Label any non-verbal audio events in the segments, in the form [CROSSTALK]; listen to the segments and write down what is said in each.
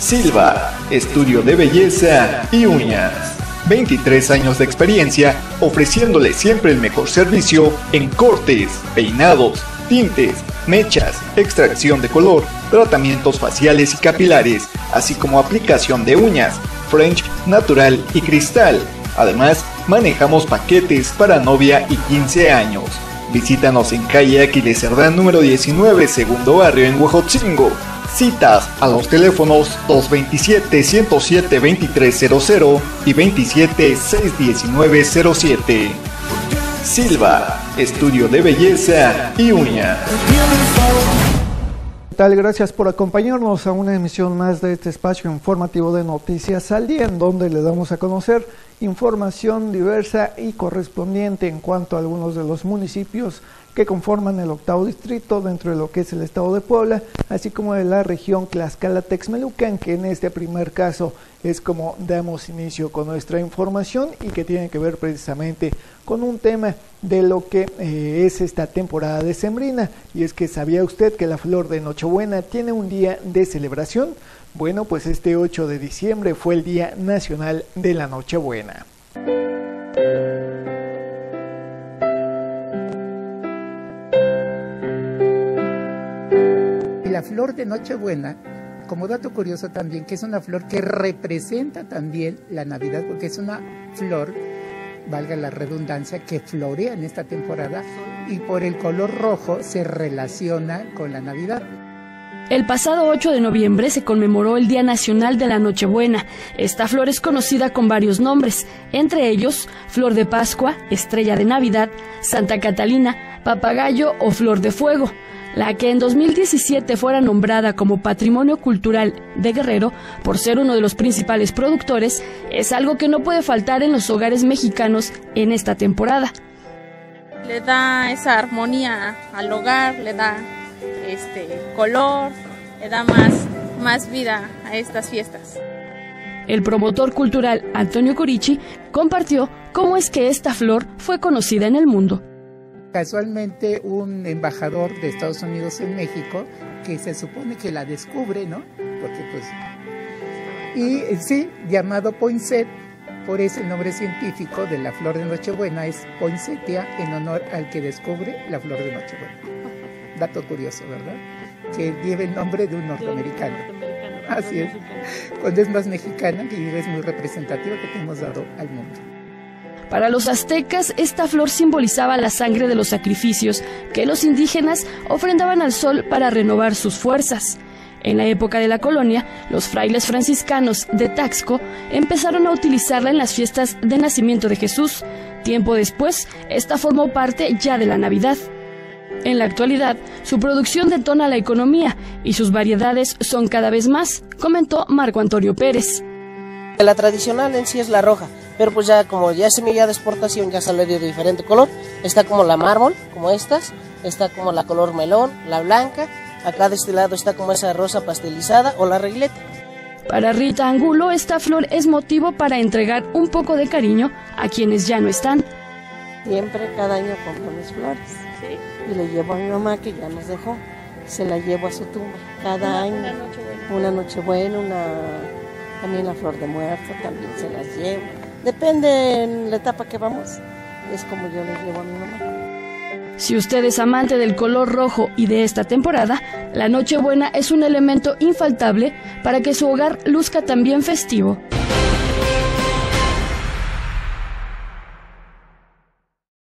Silva, estudio de belleza y uñas. 23 años de experiencia ofreciéndole siempre el mejor servicio en cortes, peinados, tintes, mechas, extracción de color, tratamientos faciales y capilares, así como aplicación de uñas, French, natural y cristal. Además, manejamos paquetes para novia y 15 años. Visítanos en calle Aquiles Cerdán número 19, segundo barrio en Huejotzingo. Citas a los teléfonos 227-107-2300 y 27-619-07. Silva, estudio de belleza y uña. ¿Qué tal? Gracias por acompañarnos a una emisión más de este espacio informativo de Noticias al Día, en donde le damos a conocer información diversa y correspondiente en cuanto a algunos de los municipios que conforman el octavo distrito dentro de lo que es el estado de Puebla, así como de la región Tlaxcala-Texmelucan, que en este primer caso es como damos inicio con nuestra información y que tiene que ver precisamente con un tema de lo que eh, es esta temporada de sembrina. Y es que sabía usted que la flor de Nochebuena tiene un día de celebración bueno pues este 8 de diciembre fue el día nacional de la Nochebuena la flor de Nochebuena como dato curioso también que es una flor que representa también la Navidad porque es una flor valga la redundancia, que florea en esta temporada y por el color rojo se relaciona con la Navidad. El pasado 8 de noviembre se conmemoró el Día Nacional de la Nochebuena. Esta flor es conocida con varios nombres, entre ellos Flor de Pascua, Estrella de Navidad, Santa Catalina, Papagayo o Flor de Fuego. La que en 2017 fuera nombrada como Patrimonio Cultural de Guerrero por ser uno de los principales productores es algo que no puede faltar en los hogares mexicanos en esta temporada. Le da esa armonía al hogar, le da este color, le da más, más vida a estas fiestas. El promotor cultural Antonio Corichi compartió cómo es que esta flor fue conocida en el mundo casualmente un embajador de Estados Unidos en México que se supone que la descubre, ¿no? Porque pues y sí, llamado poinset, por eso el nombre científico de la flor de Nochebuena es poinsettia en honor al que descubre la flor de Nochebuena. [LAUGHS] Dato curioso, ¿verdad? Que lleva el nombre de un norteamericano. Así es. Cuando es más mexicana y es muy representativa que te hemos dado al mundo. Para los aztecas, esta flor simbolizaba la sangre de los sacrificios que los indígenas ofrendaban al sol para renovar sus fuerzas. En la época de la colonia, los frailes franciscanos de Taxco empezaron a utilizarla en las fiestas de nacimiento de Jesús. Tiempo después, esta formó parte ya de la Navidad. En la actualidad, su producción detona la economía y sus variedades son cada vez más, comentó Marco Antonio Pérez. La tradicional en sí es la roja, pero pues ya como ya es semilla de exportación ya sale de diferente color. Está como la mármol, como estas, está como la color melón, la blanca, acá de este lado está como esa rosa pastelizada o la regleta. Para Rita Angulo, esta flor es motivo para entregar un poco de cariño a quienes ya no están. Siempre, cada año compro mis flores. Y le llevo a mi mamá que ya nos dejó. Se la llevo a su tumba cada año. Una noche buena, una también la flor de muerto, también se las llevo. Depende en la etapa que vamos, es como yo les llevo a mi mamá. Si usted es amante del color rojo y de esta temporada, la Nochebuena es un elemento infaltable para que su hogar luzca también festivo.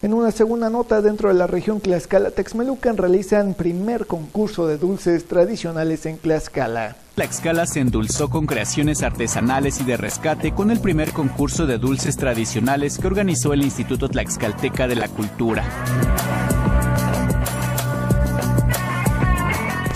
En una segunda nota, dentro de la región Tlaxcala-Texmelucan realizan primer concurso de dulces tradicionales en Tlaxcala. Tlaxcala se endulzó con creaciones artesanales y de rescate con el primer concurso de dulces tradicionales que organizó el Instituto Tlaxcalteca de la Cultura.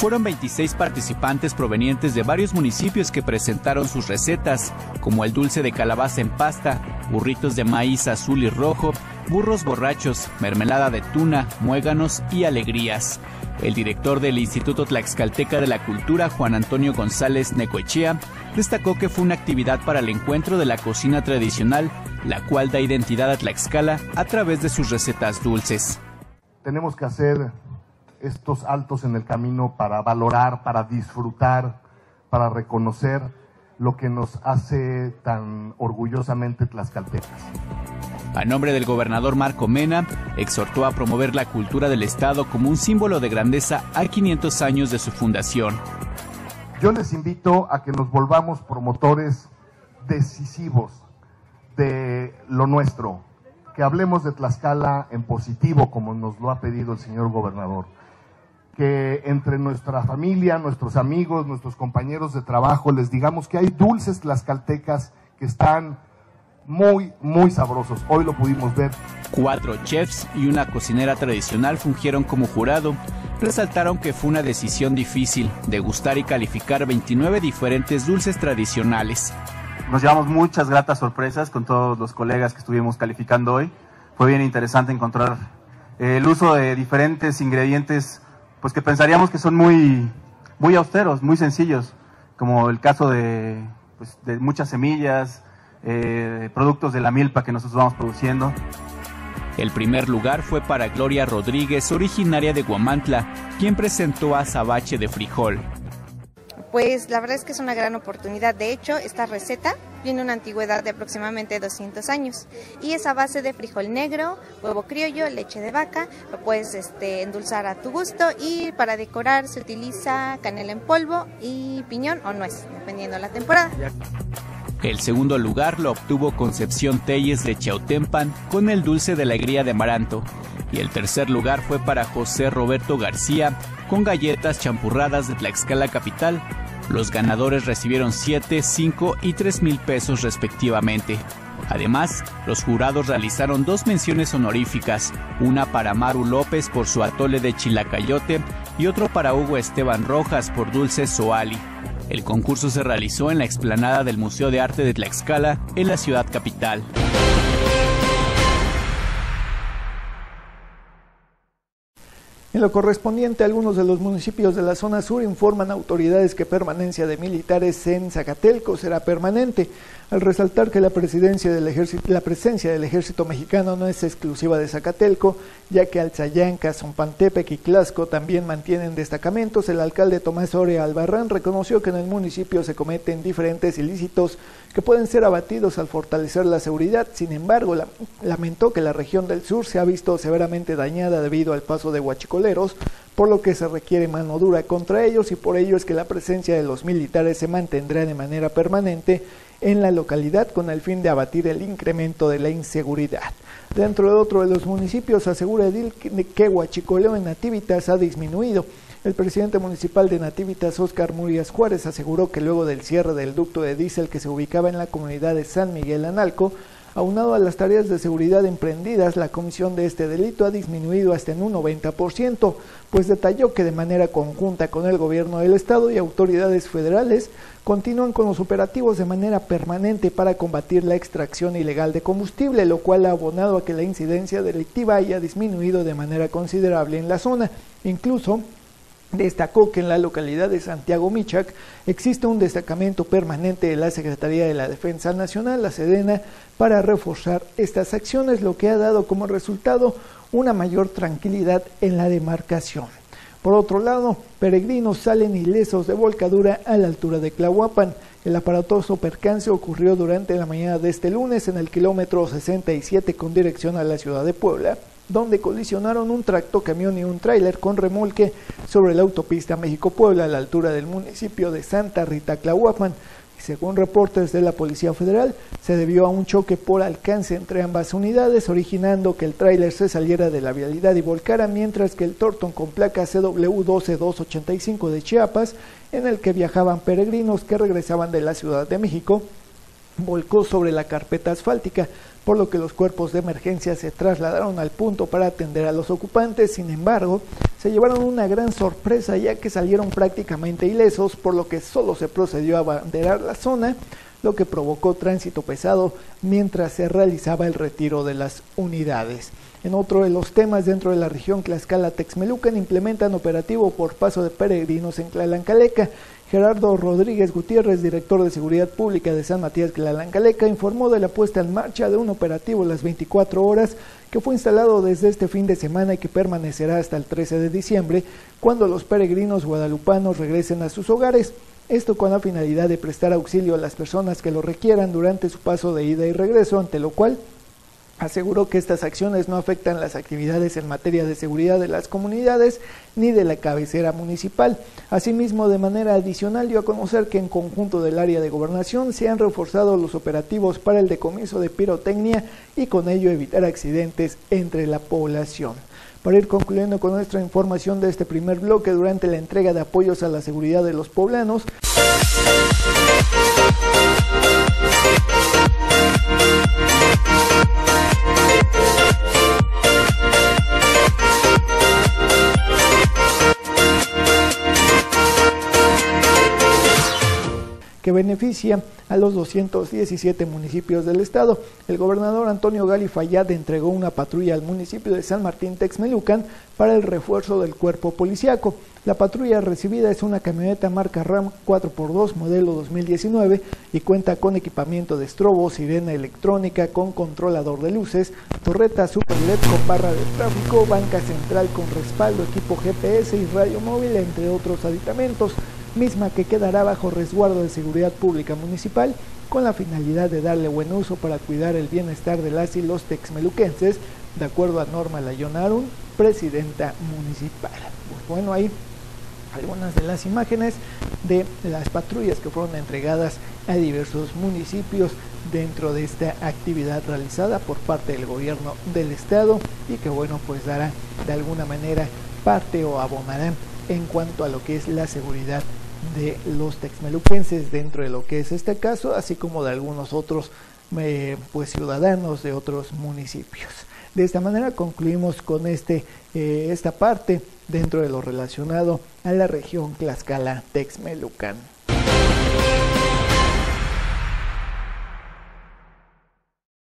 Fueron 26 participantes provenientes de varios municipios que presentaron sus recetas, como el dulce de calabaza en pasta, burritos de maíz azul y rojo, burros borrachos, mermelada de tuna, muéganos y alegrías. El director del Instituto Tlaxcalteca de la Cultura, Juan Antonio González Necoechea, destacó que fue una actividad para el encuentro de la cocina tradicional, la cual da identidad a Tlaxcala a través de sus recetas dulces. Tenemos que hacer estos altos en el camino para valorar, para disfrutar para reconocer lo que nos hace tan orgullosamente tlaxcaltecas. A nombre del gobernador Marco Mena, exhortó a promover la cultura del Estado como un símbolo de grandeza a 500 años de su fundación. Yo les invito a que nos volvamos promotores decisivos de lo nuestro, que hablemos de Tlaxcala en positivo, como nos lo ha pedido el señor gobernador, que entre nuestra familia, nuestros amigos, nuestros compañeros de trabajo, les digamos que hay dulces tlaxcaltecas que están muy, muy sabrosos. Hoy lo pudimos ver. Cuatro chefs y una cocinera tradicional fungieron como jurado. Resaltaron que fue una decisión difícil degustar y calificar 29 diferentes dulces tradicionales. Nos llevamos muchas gratas sorpresas con todos los colegas que estuvimos calificando hoy. Fue bien interesante encontrar eh, el uso de diferentes ingredientes, pues que pensaríamos que son muy, muy austeros, muy sencillos, como el caso de, pues, de muchas semillas, eh, productos de la milpa que nosotros vamos produciendo. El primer lugar fue para Gloria Rodríguez, originaria de Guamantla, quien presentó a Sabache de frijol. Pues la verdad es que es una gran oportunidad. De hecho, esta receta tiene una antigüedad de aproximadamente 200 años y es a base de frijol negro, huevo criollo, leche de vaca. Lo puedes este, endulzar a tu gusto y para decorar se utiliza canela en polvo y piñón o nuez, dependiendo de la temporada. El segundo lugar lo obtuvo Concepción Telles de Chautempan con el dulce de alegría de Amaranto. Y el tercer lugar fue para José Roberto García con galletas champurradas de Tlaxcala Capital. Los ganadores recibieron 7, 5 y 3 mil pesos respectivamente. Además, los jurados realizaron dos menciones honoríficas, una para Maru López por su atole de chilacayote y otro para Hugo Esteban Rojas por dulce soali. El concurso se realizó en la explanada del Museo de Arte de Tlaxcala, en la ciudad capital. En lo correspondiente, algunos de los municipios de la zona sur informan a autoridades que permanencia de militares en Zacatelco será permanente al resaltar que la, presidencia del ejército, la presencia del ejército mexicano no es exclusiva de Zacatelco, ya que Alzayanca, Zompantepec y Clasco también mantienen destacamentos, el alcalde Tomás Orea Albarrán reconoció que en el municipio se cometen diferentes ilícitos que pueden ser abatidos al fortalecer la seguridad. Sin embargo, lamentó que la región del sur se ha visto severamente dañada debido al paso de huachicoleros, por lo que se requiere mano dura contra ellos y por ello es que la presencia de los militares se mantendrá de manera permanente en la localidad con el fin de abatir el incremento de la inseguridad. Dentro de otro de los municipios asegura Edil que Huachicoleo en Nativitas ha disminuido. El presidente municipal de Nativitas, Oscar Murias Juárez, aseguró que luego del cierre del ducto de diésel que se ubicaba en la comunidad de San Miguel Analco, Aunado a las tareas de seguridad emprendidas, la comisión de este delito ha disminuido hasta en un 90%, pues detalló que de manera conjunta con el gobierno del Estado y autoridades federales continúan con los operativos de manera permanente para combatir la extracción ilegal de combustible, lo cual ha abonado a que la incidencia delictiva haya disminuido de manera considerable en la zona. Incluso Destacó que en la localidad de Santiago Michac existe un destacamento permanente de la Secretaría de la Defensa Nacional, la Sedena, para reforzar estas acciones, lo que ha dado como resultado una mayor tranquilidad en la demarcación. Por otro lado, peregrinos salen ilesos de volcadura a la altura de Clahuapan. El aparatoso percance ocurrió durante la mañana de este lunes en el kilómetro 67 con dirección a la ciudad de Puebla donde colisionaron un tracto camión y un tráiler con remolque sobre la autopista México-Puebla a la altura del municipio de Santa Rita Clahuapan. Según reportes de la Policía Federal, se debió a un choque por alcance entre ambas unidades, originando que el tráiler se saliera de la vialidad y volcara, mientras que el Torton con placa CW12285 de Chiapas, en el que viajaban peregrinos que regresaban de la Ciudad de México, volcó sobre la carpeta asfáltica por lo que los cuerpos de emergencia se trasladaron al punto para atender a los ocupantes. Sin embargo, se llevaron una gran sorpresa ya que salieron prácticamente ilesos, por lo que solo se procedió a banderar la zona, lo que provocó tránsito pesado mientras se realizaba el retiro de las unidades. En otro de los temas dentro de la región Tlaxcala-Texmelucan implementan operativo por paso de peregrinos en Tlalancaleca. Gerardo Rodríguez Gutiérrez, director de Seguridad Pública de San Matías Tlalancaleca, informó de la puesta en marcha de un operativo las 24 horas que fue instalado desde este fin de semana y que permanecerá hasta el 13 de diciembre, cuando los peregrinos guadalupanos regresen a sus hogares. Esto con la finalidad de prestar auxilio a las personas que lo requieran durante su paso de ida y regreso, ante lo cual Aseguró que estas acciones no afectan las actividades en materia de seguridad de las comunidades ni de la cabecera municipal. Asimismo, de manera adicional dio a conocer que en conjunto del área de gobernación se han reforzado los operativos para el decomiso de pirotecnia y con ello evitar accidentes entre la población. Para ir concluyendo con nuestra información de este primer bloque durante la entrega de apoyos a la seguridad de los poblanos, a los 217 municipios del estado. El gobernador Antonio Gali Fayad entregó una patrulla al municipio de San Martín Texmelucan para el refuerzo del cuerpo policiaco. La patrulla recibida es una camioneta marca RAM 4x2 modelo 2019 y cuenta con equipamiento de estrobo, sirena electrónica con controlador de luces, torreta super LED con barra de tráfico, banca central con respaldo, equipo GPS y radio móvil, entre otros aditamentos misma que quedará bajo resguardo de seguridad pública municipal con la finalidad de darle buen uso para cuidar el bienestar de las y los texmeluquenses, de acuerdo a Norma Layonarun, presidenta municipal. Pues bueno, ahí algunas de las imágenes de las patrullas que fueron entregadas a diversos municipios dentro de esta actividad realizada por parte del gobierno del estado y que bueno pues dará de alguna manera parte o abonará en cuanto a lo que es la seguridad de los texmeluquenses dentro de lo que es este caso, así como de algunos otros eh, pues ciudadanos de otros municipios. De esta manera concluimos con este, eh, esta parte dentro de lo relacionado a la región Tlaxcala-Texmelucan.